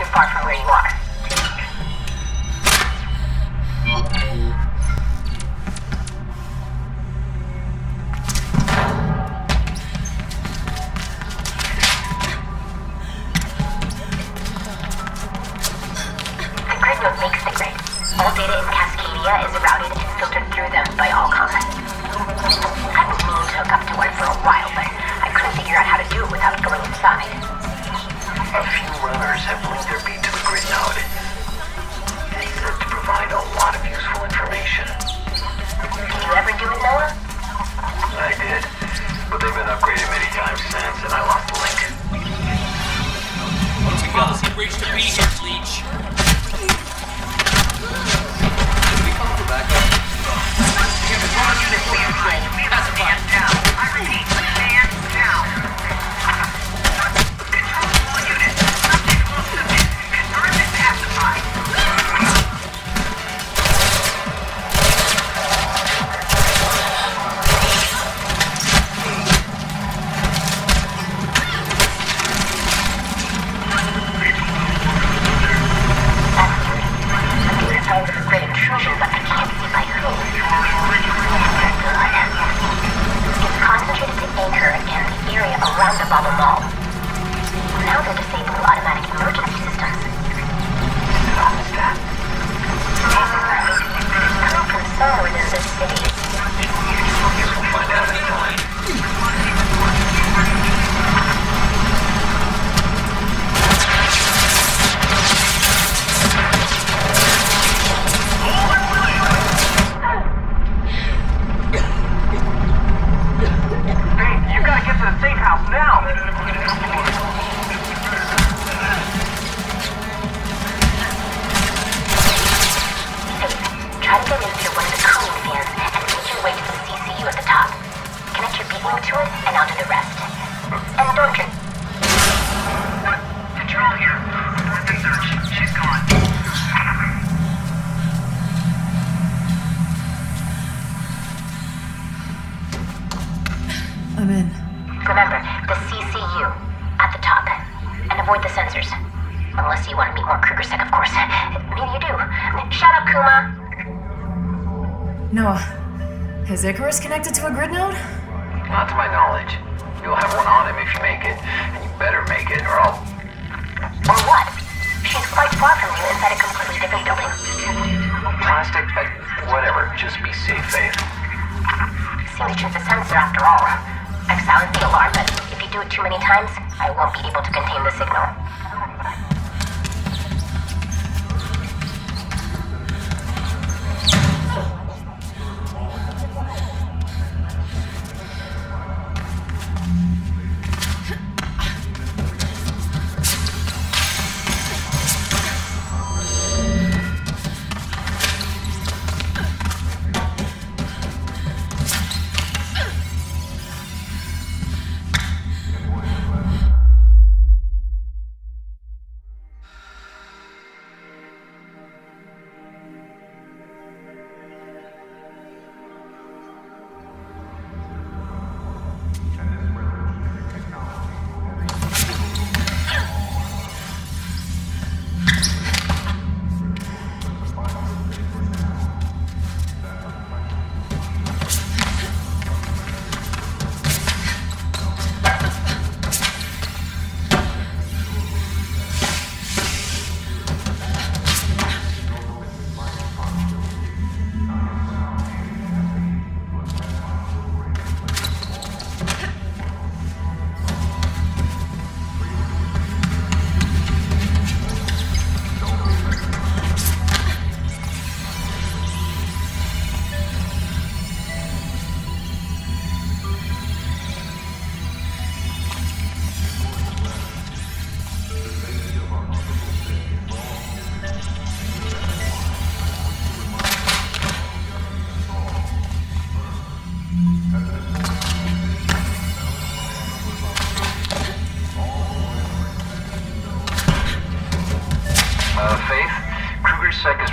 too far from where you are. Got to be here, area around the mall. Now they're disabling automatic emergency systems. From somewhere within this city. I'm in. Remember, the CCU at the top. And avoid the sensors. Unless you want to meet more Krugersec, of course. Maybe you do. Shut up, Kuma. Noah, is Icarus connected to a grid node? Not to my knowledge. You'll have one on him if you make it, and you better make it, or I'll... Or what? She's quite far from you inside a completely different building. Plastic? Whatever. Just be safe, babe. Faith. Signature's a sensor after all. Do it too many times, I won't be able to contain the signal.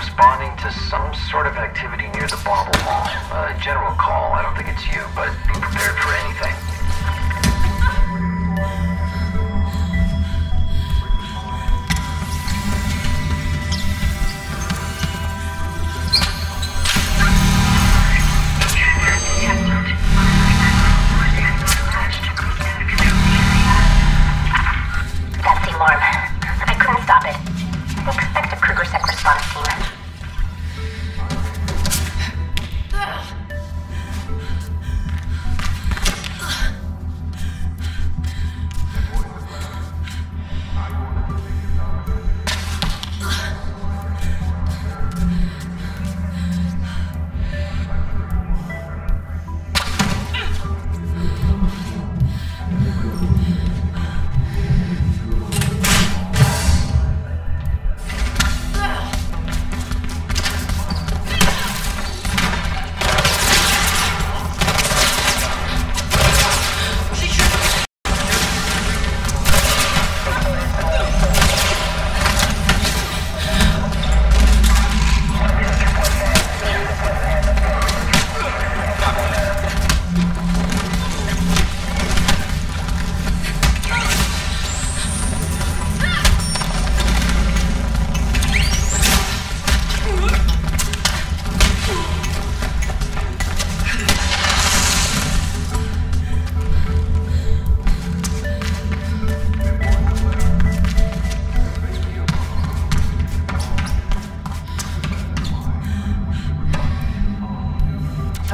Responding to some sort of activity near the Bobble Mall. Uh, general call. I don't think it's you, but be prepared for anything.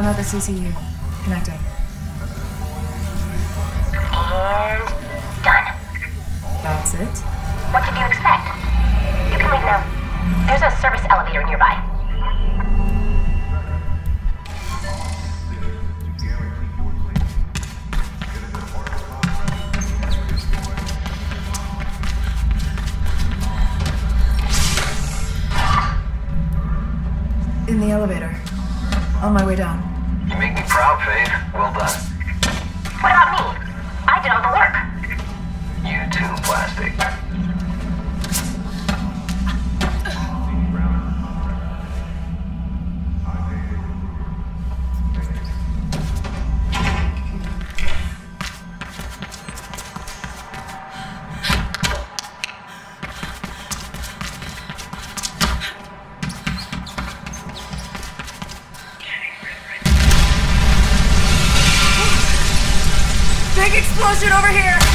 I'm at the CCU. Connecting. And done. That's it? What did you expect? You can leave now. There's a service elevator nearby. In the elevator. On my way down. Proud, Faith. Well done. Explosion over here!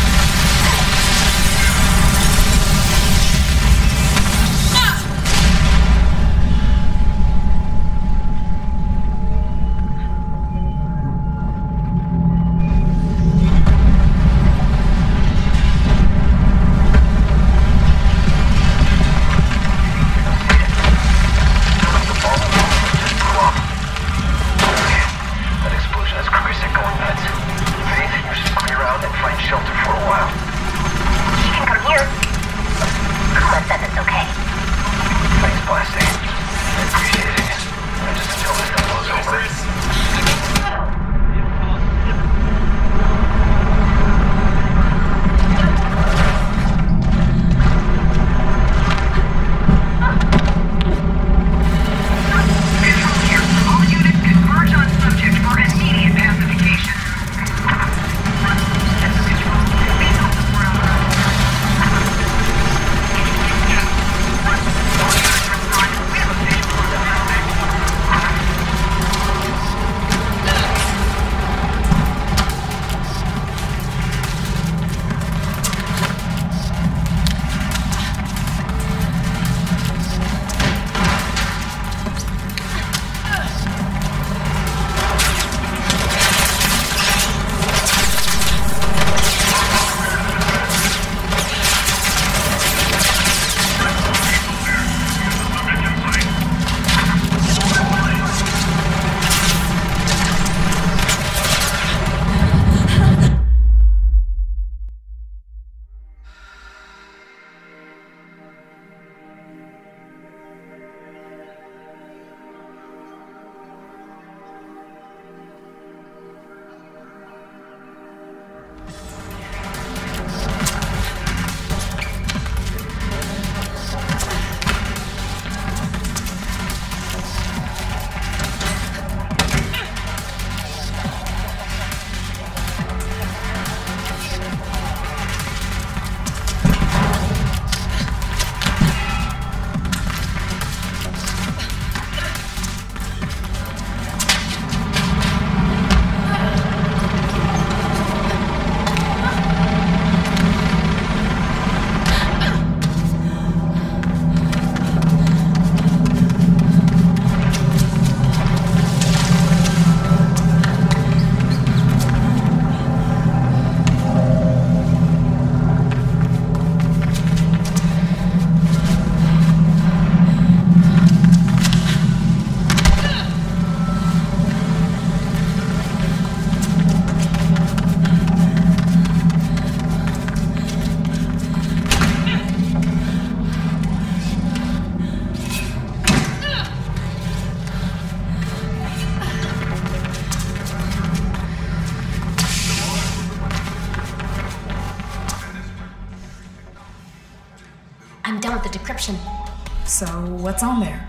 What's on there?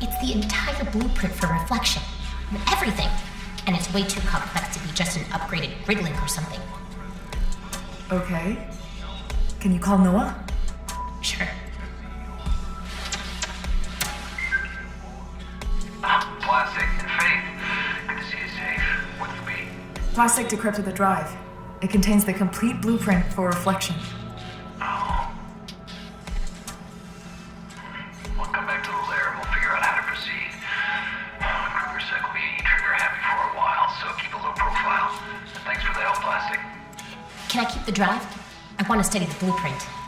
It's the entire blueprint for reflection. Everything. And it's way too complex to be just an upgraded grid link or something. Okay. Can you call Noah? Sure. Plastic and Faith. Good to see you safe. What's the beat? Plastic decrypted the drive. It contains the complete blueprint for reflection. Can I keep the drive? I want to study the blueprint.